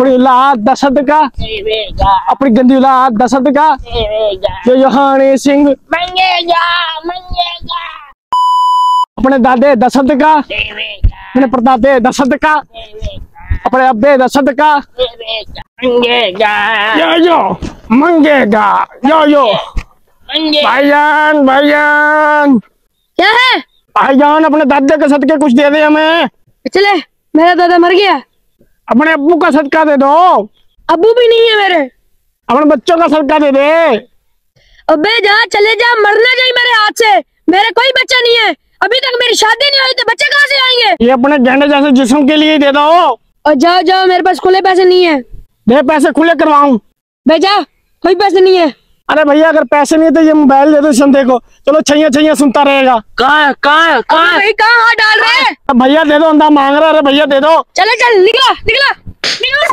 अपनी औलाद दा सदका। अपनी गंदी औलाद दा सदका। जो योहानी सिंह। मंगेगा मंगेगा। अपने दादे दा सदका। अपने परदादे दा सदका। अपने अब्बे दा सदका। यो यो मंगेगा। यो यो। भाईजान भाईजान। क्या है? भाईजान अपने दादे के सदके कुछ दे दे हमें। चले मेरा दादा मर गया। अपने अब्बू का सदका दे दो। अबू भी नहीं है मेरे। अपने बच्चों का सदका दे दे। अबे जा चले जा मरना चाहिए मेरे हाथ से। मेरे कोई बच्चा नहीं है। अभी तक मेरी शादी नहीं हुई तो बच्चे कहाँ से आएँगे? ये अपने गेंडे जैसे जिस्म के लिए दे दो। और जाओ जाओ मेरे पास खुले पैसे नहीं है। दे पैसे खुले करवाऊं। बे जा कोई पैसे नहीं है। अरे भैया अगर पैसे नहीं है तो ये मोबाइल दे दो संदे को। चलो छैया छैया सुनता रहेगा। कहाँ है कहाँ है कहाँ है? कहाँ हाथ हैं अब भैया दे दो अंधा मांग रहा है अरे भैया दे दो। चले चल निकला निकला। निकला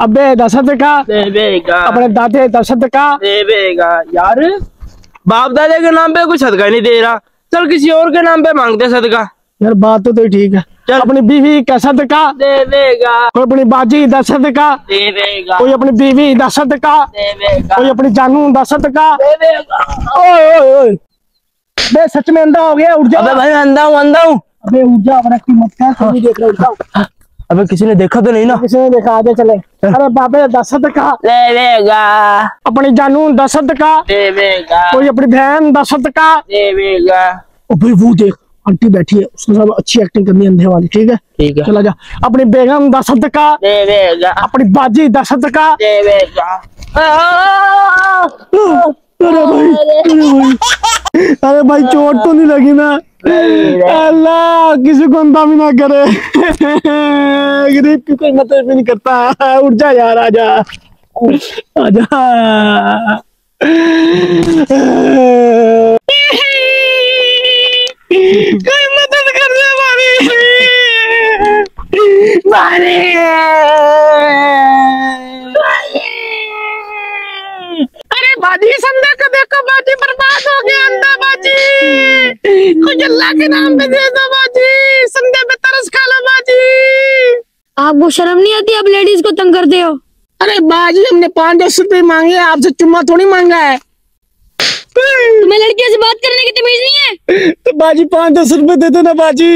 अबे दशरथ का। अपने दादे दशरथ का। यार बाप दादा के नाम पे कुछ सदका नहीं दे रहा। चल किसी और के नाम पे मांगते सदका यार बात तो, तो ठीक है। चल। अपनी बीवी का। सदका देवेगा। कोई अपनी बाजी का। देवेगा। कोई अपनी बीवी का। देवेगा। कोई अपनी जानू का। देवेगा। ओए ओए ओए। बे सच में अंधा हो गया उठ जा अबे भाई अंधा हूँ अंधा हूँ। अबे उठ जा अपना की मत कर कोई देख रहा उठ अबे किसी ने देखा तो नहीं ना? किसी ने देखा आगे चले। अरे बाबे दशरथ का। देवेगा अपनी जानू दशरथ का। देवेगा कोई अपनी बहन दशरथ का। देवेगा ओ भाई वो देख आंटी बैठी है उसके साथ अच्छी एक्टिंग करनी है अंधे वाली ठीक है? ठीक है। चला जा। अपनी बेगम दशरथ का। देवेगा अपनी बाजी दशरथ का। देवेगा अरे भाई अरे भाई। अरे भाई चोट तो नहीं लगी ना। अल्लाह, किसी को अंधा भी ना करे। गरीब की कोई मदद भी नहीं करता? उठ जा यार आजा आजा कोई मदद कर दे बाजी संध्या को देखो बाजी बर्बाद हो गया अंधा बाजी कुछ अल्लाह के नाम पे दे दो बाजी संध्या पे तरस खा लो बाजी आपको शर्म नहीं आती? आप लेडीज़ को तंग करते हो। अरे बाजी हमने पाँच दस रुपए मांगे आपसे चुम्मा थोड़ी मांगा है। तुम्हें लड़कियों से बात करने की तमीज नहीं है? तो बाजी पाँच दस रुपए दे दो ना बाजी।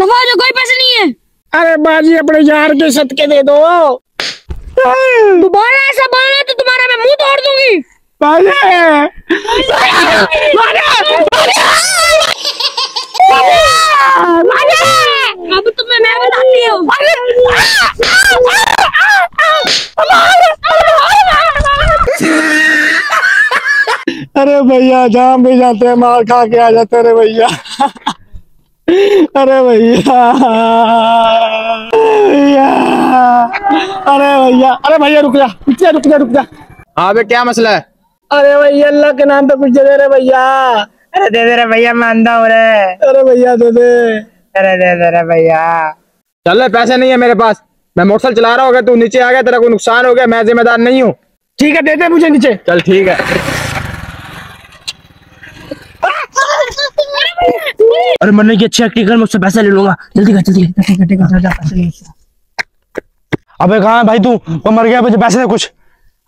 हो जाओ कोई पैसे नहीं है। अरे बाजी अपने यार के सदके दे दो। दोबारा ऐसा बोलना तो तुम्हारा मैं मुँह तोड़ दूँगी। बाजी अब तुम्हें मैं बताती हूँ। अरे भैया जहाँ भी जाते हैं मार खा के आ जाते अरे भैया। अरे भैया। भैया अरे भैया अरे भैया रुक जा रुक जा रुक जा। हाँ बे क्या मसला है? अरे भैया अल्लाह के नाम पे कुछ दे दे रे भैया। अरे दे दे रे भैया मैं अंधा हूँ रे। अरे भैया दे दे। अरे दे दे रे भैया। चल पैसे नहीं है मेरे पास। मैं मोटरसाइकिल चला रहा होगा तू नीचे आ गया तेरा कोई नुकसान हो गया मैं जिम्मेदार नहीं हूँ। ठीक है दे दे मुझे नीचे। चल ठीक है। अरे मरने की अच्छी एक्टिंग कर मैं उससे पैसा ले लूँगा। जल्दी कर जल्दी कर, जल्दी कर, कर। अबे कहाँ है भाई तू? वो मर गया मुझे पैसे दे कुछ।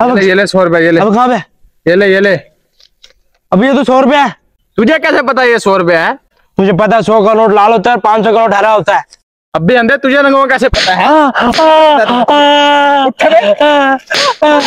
अब ये ले, ये ले सौ रुपए ये ले। अब कहाँ पे ये ले ये ले अब ये तो सौ रुपया है तुझे कैसे पता ये सौ रुपया है तुझे पता है सौ का नोट लाल होता है पाँच सौ का नोट हरा होता है अब भी अंधे तुझे रंगों कैसे पता है आ, आ, आ, आ, आ, आ,